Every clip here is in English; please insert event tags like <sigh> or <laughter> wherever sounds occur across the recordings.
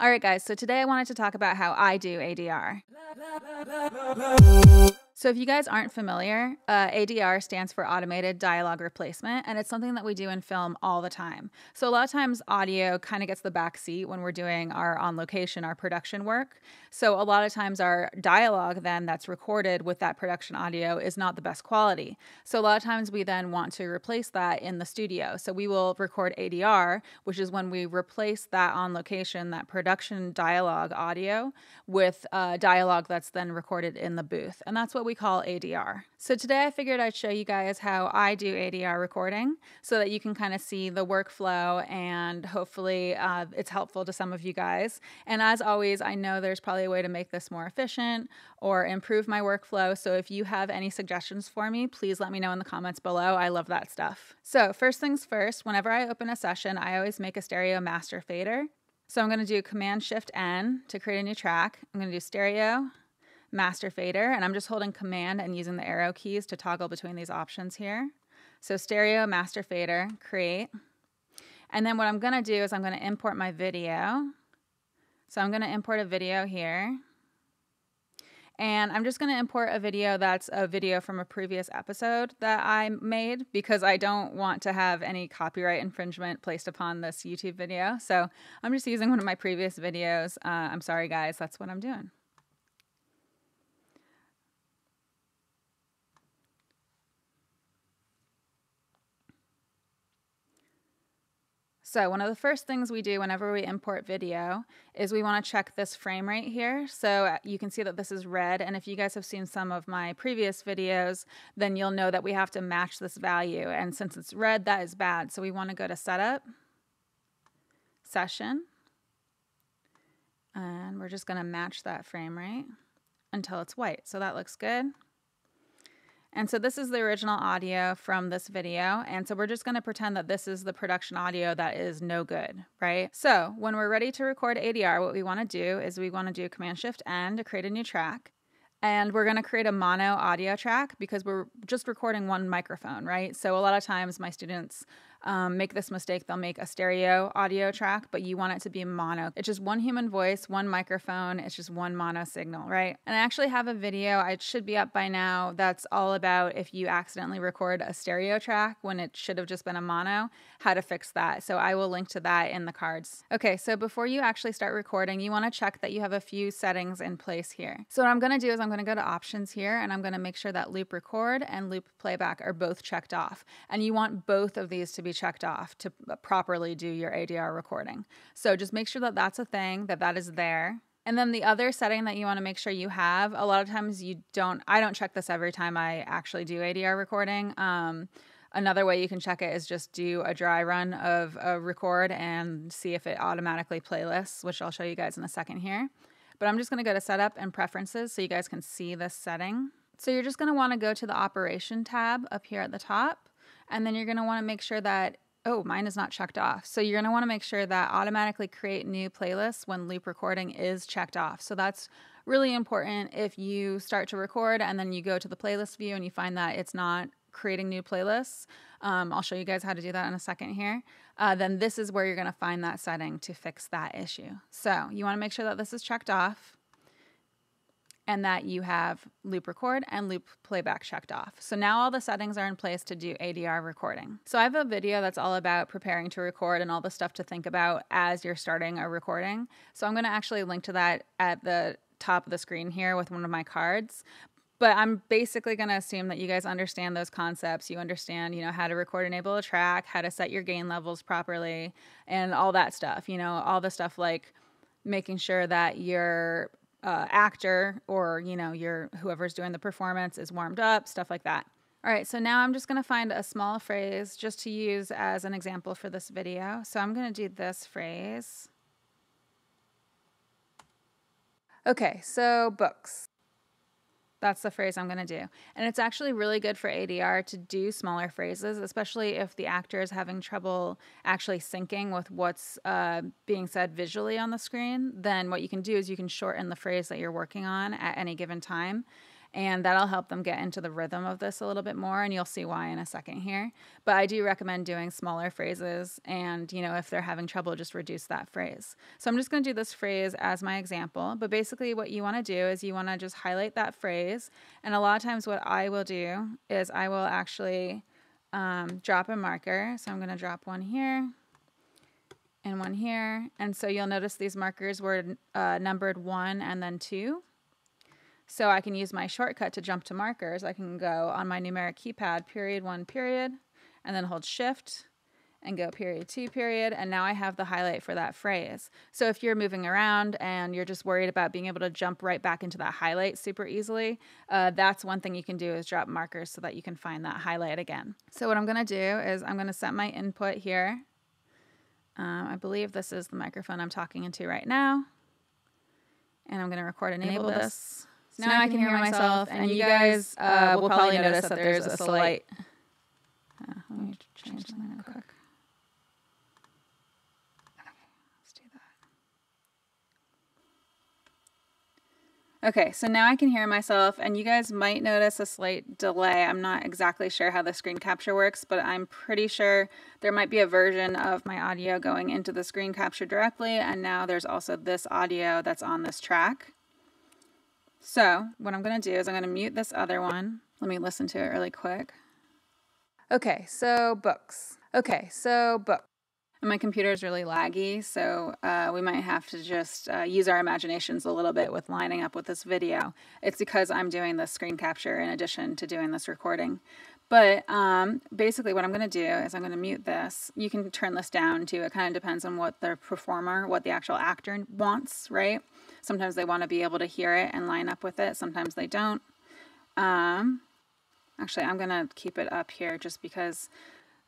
All right, guys, so today I wanted to talk about how I do ADR. <laughs> So, if you guys aren't familiar, uh, ADR stands for Automated Dialogue Replacement, and it's something that we do in film all the time. So, a lot of times, audio kind of gets the back seat when we're doing our on location, our production work. So, a lot of times, our dialogue then that's recorded with that production audio is not the best quality. So, a lot of times, we then want to replace that in the studio. So, we will record ADR, which is when we replace that on location, that production dialogue audio with uh, dialogue that's then recorded in the booth. And that's what we we call ADR. So today I figured I'd show you guys how I do ADR recording so that you can kind of see the workflow and hopefully uh, it's helpful to some of you guys. And as always, I know there's probably a way to make this more efficient or improve my workflow. So if you have any suggestions for me, please let me know in the comments below. I love that stuff. So first things first, whenever I open a session, I always make a stereo master fader. So I'm going to do Command Shift N to create a new track. I'm going to do stereo, master fader, and I'm just holding command and using the arrow keys to toggle between these options here. So stereo, master fader, create. And then what I'm gonna do is I'm gonna import my video. So I'm gonna import a video here. And I'm just going to import a video that's a video from a previous episode that I made because I don't want to have any copyright infringement placed upon this YouTube video. So I'm just using one of my previous videos. Uh, I'm sorry, guys, that's what I'm doing. So one of the first things we do whenever we import video is we want to check this frame rate here. So uh, you can see that this is red. And if you guys have seen some of my previous videos, then you'll know that we have to match this value. And since it's red, that is bad. So we want to go to setup, session, and we're just going to match that frame rate until it's white. So that looks good. And so this is the original audio from this video. And so we're just going to pretend that this is the production audio that is no good, right? So when we're ready to record ADR, what we want to do is we want to do Command Shift N to create a new track. And we're going to create a mono audio track because we're just recording one microphone, right? So a lot of times my students um, make this mistake. They'll make a stereo audio track, but you want it to be mono. It's just one human voice, one microphone. It's just one mono signal, right? And I actually have a video, it should be up by now, that's all about if you accidentally record a stereo track when it should have just been a mono, how to fix that. So I will link to that in the cards. Okay, so before you actually start recording, you want to check that you have a few settings in place here. So what I'm going to do is I'm going to go to options here and I'm going to make sure that loop record and loop playback are both checked off. And you want both of these to be be checked off to properly do your ADR recording. So just make sure that that's a thing, that that is there. And then the other setting that you want to make sure you have, a lot of times you don't, I don't check this every time I actually do ADR recording. Um, another way you can check it is just do a dry run of a record and see if it automatically playlists, which I'll show you guys in a second here. But I'm just going to go to setup and preferences so you guys can see this setting. So you're just going to want to go to the operation tab up here at the top and then you're going to want to make sure that, oh, mine is not checked off. So you're going to want to make sure that automatically create new playlists when loop recording is checked off. So that's really important if you start to record and then you go to the playlist view and you find that it's not creating new playlists. Um, I'll show you guys how to do that in a second here. Uh, then this is where you're going to find that setting to fix that issue. So you want to make sure that this is checked off and that you have loop record and loop playback checked off. So now all the settings are in place to do ADR recording. So I have a video that's all about preparing to record and all the stuff to think about as you're starting a recording. So I'm going to actually link to that at the top of the screen here with one of my cards but I'm basically going to assume that you guys understand those concepts. You understand, you know, how to record enable a track, how to set your gain levels properly, and all that stuff. You know, all the stuff like making sure that your uh, actor or you know your whoever's doing the performance is warmed up stuff like that. All right so now i'm just going to find a small phrase just to use as an example for this video. So i'm going to do this phrase. Okay so books that's the phrase I'm going to do. And it's actually really good for ADR to do smaller phrases, especially if the actor is having trouble actually syncing with what's uh, being said visually on the screen. Then what you can do is you can shorten the phrase that you're working on at any given time. And that'll help them get into the rhythm of this a little bit more and you'll see why in a second here. But i do recommend doing smaller phrases and you know if they're having trouble just reduce that phrase. So i'm just going to do this phrase as my example but basically what you want to do is you want to just highlight that phrase and a lot of times what i will do is i will actually um, drop a marker. So i'm going to drop one here and one here and so you'll notice these markers were uh, numbered one and then two so I can use my shortcut to jump to markers. I can go on my numeric keypad, period one, period, and then hold shift and go period two, period. And now I have the highlight for that phrase. So if you're moving around and you're just worried about being able to jump right back into that highlight super easily, uh, that's one thing you can do is drop markers so that you can find that highlight again. So what I'm gonna do is I'm gonna set my input here. Um, I believe this is the microphone I'm talking into right now. And I'm gonna record enable, enable this. this now, now I, can hear myself, and, you guys uh, will probably notice that there's a slight. Uh, let me change something real quick. Okay, let's do that. Okay, so now I can hear myself, and you guys might notice a slight delay. I'm not exactly sure how the screen capture works, but I'm pretty sure there might be a version of my audio going into the screen capture directly, and now there's also this audio that's on this track. So what I'm going to do is I'm going to mute this other one. Let me listen to it really quick. Okay, so books. Okay, so book. And my computer is really laggy, so uh, we might have to just uh, use our imaginations a little bit with lining up with this video. It's because I'm doing the screen capture in addition to doing this recording. But um, basically what I'm going to do is I'm going to mute this. You can turn this down too. It kind of depends on what the performer, what the actual actor wants, right? Sometimes they want to be able to hear it and line up with it. Sometimes they don't. Um, actually, I'm going to keep it up here just because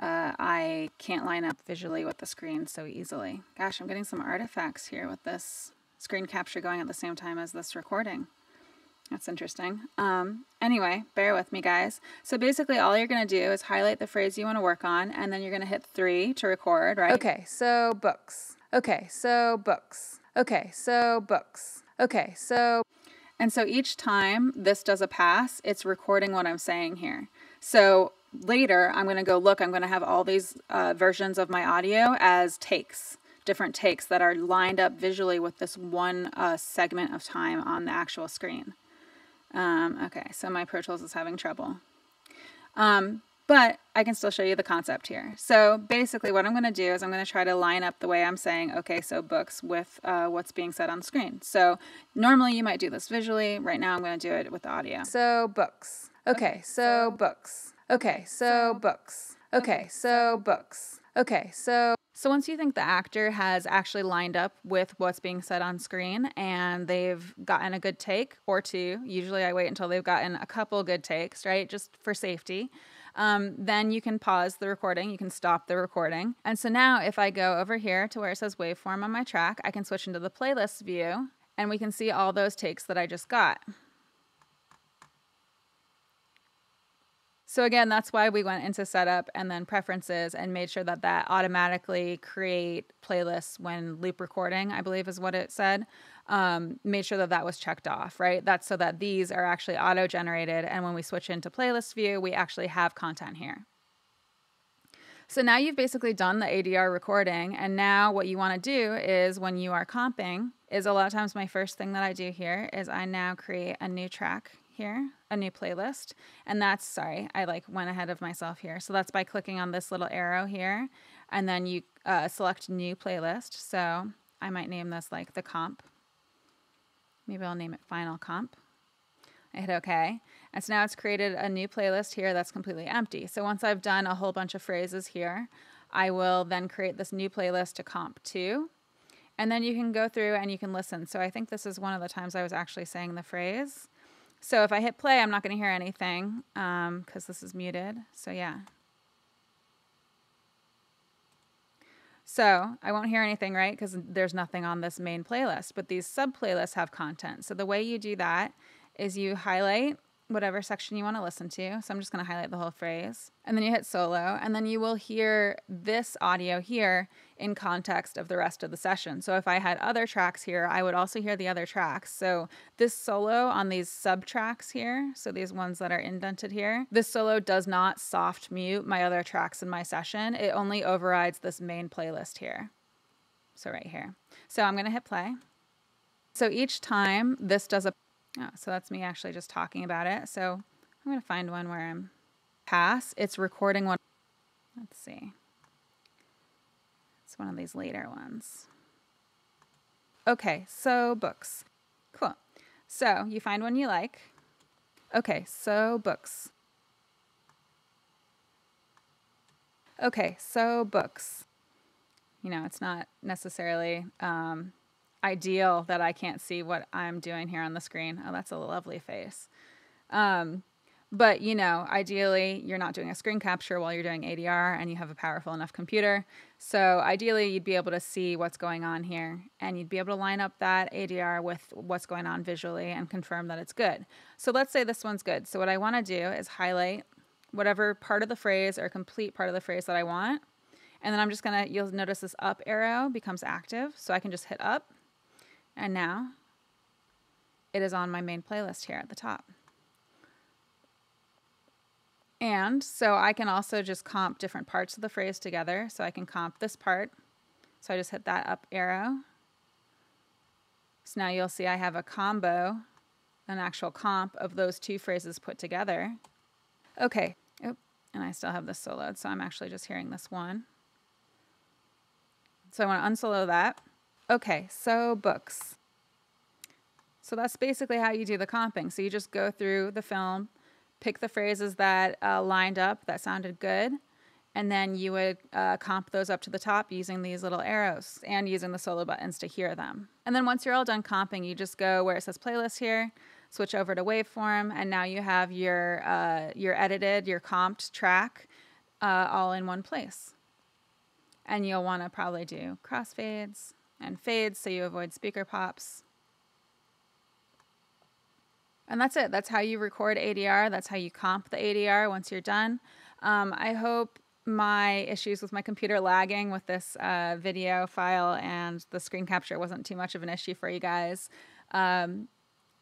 uh, I can't line up visually with the screen so easily. Gosh, I'm getting some artifacts here with this screen capture going at the same time as this recording. That's interesting. Um, anyway, bear with me, guys. So basically, all you're going to do is highlight the phrase you want to work on, and then you're going to hit three to record, right? Okay, so books. Okay, so books. Okay, so books. Okay, so. And so each time this does a pass, it's recording what I'm saying here. So later, I'm going to go look, I'm going to have all these uh, versions of my audio as takes, different takes that are lined up visually with this one uh, segment of time on the actual screen. Um, okay, so my Pro Tools is having trouble. Um, but I can still show you the concept here. So basically what I'm going to do is I'm going to try to line up the way I'm saying, okay, so books with uh, what's being said on screen. So normally you might do this visually. Right now I'm going to do it with audio. So books. Okay, so books. Okay, so books. Okay, so books. Okay, so so once you think the actor has actually lined up with what's being said on screen and they've gotten a good take or two, usually I wait until they've gotten a couple good takes, right? Just for safety um, then you can pause the recording. You can stop the recording. And so now if I go over here to where it says waveform on my track, I can switch into the playlist view and we can see all those takes that I just got. So again, that's why we went into setup and then preferences and made sure that that automatically create playlists when loop recording, I believe is what it said um, made sure that that was checked off, right? That's so that these are actually auto generated. And when we switch into playlist view, we actually have content here. So now you've basically done the ADR recording. And now what you want to do is when you are comping, is a lot of times my first thing that I do here is I now create a new track here, a new playlist. And that's, sorry, I like went ahead of myself here. So that's by clicking on this little arrow here. And then you uh, select new playlist. So I might name this like the comp Maybe I'll name it Final Comp. I hit OK. And so now it's created a new playlist here that's completely empty. So once I've done a whole bunch of phrases here, I will then create this new playlist to comp to. And then you can go through and you can listen. So I think this is one of the times I was actually saying the phrase. So if I hit play, I'm not going to hear anything because um, this is muted. So yeah. So I won't hear anything, right? Because there's nothing on this main playlist, but these sub playlists have content. So the way you do that is you highlight whatever section you want to listen to. So I'm just going to highlight the whole phrase. And then you hit solo, and then you will hear this audio here in context of the rest of the session. So if I had other tracks here, I would also hear the other tracks. So this solo on these sub tracks here, so these ones that are indented here, this solo does not soft mute my other tracks in my session. It only overrides this main playlist here. So right here. So I'm going to hit play. So each time this does a Oh, so that's me actually just talking about it. So I'm going to find one where I'm pass. It's recording one. Let's see. It's one of these later ones. Okay, so books. Cool. So you find one you like. Okay, so books. Okay, so books. You know, it's not necessarily um, ideal that I can't see what I'm doing here on the screen. Oh, that's a lovely face. Um, but you know, ideally, you're not doing a screen capture while you're doing ADR and you have a powerful enough computer. So ideally, you'd be able to see what's going on here and you'd be able to line up that ADR with what's going on visually and confirm that it's good. So let's say this one's good. So what I want to do is highlight whatever part of the phrase or complete part of the phrase that I want. And then I'm just to, you'll notice this up arrow becomes active. So I can just hit up and now it is on my main playlist here at the top. And so I can also just comp different parts of the phrase together. So I can comp this part. So I just hit that up arrow. So now you'll see I have a combo, an actual comp of those two phrases put together. Okay. And I still have this soloed, so I'm actually just hearing this one. So I want to unsolo that. Okay, so books. So that's basically how you do the comping. So you just go through the film, pick the phrases that uh, lined up that sounded good, and then you would uh, comp those up to the top using these little arrows and using the solo buttons to hear them. And then once you're all done comping, you just go where it says playlist here, switch over to waveform, and now you have your uh, your edited, your comped track uh, all in one place. And you'll want to probably do crossfades and fades so you avoid speaker pops. And that's it. That's how you record ADR. That's how you comp the ADR once you're done. Um, I hope my issues with my computer lagging with this uh, video file and the screen capture wasn't too much of an issue for you guys. Um,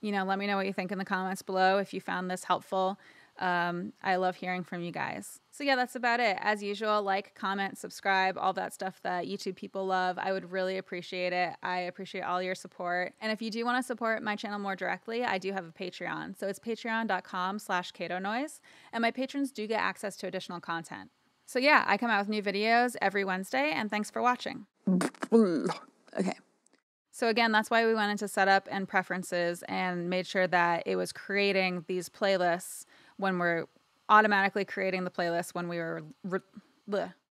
you know, let me know what you think in the comments below if you found this helpful. Um, I love hearing from you guys. So, yeah, that's about it. As usual, like, comment, subscribe, all that stuff that YouTube people love. I would really appreciate it. I appreciate all your support. And if you do want to support my channel more directly, I do have a Patreon. So, it's patreon.com slash Cato Noise, and my patrons do get access to additional content. So, yeah, I come out with new videos every Wednesday, and thanks for watching. Okay. So again, that's why we went into setup and preferences and made sure that it was creating these playlists when we're automatically creating the playlist when we were re-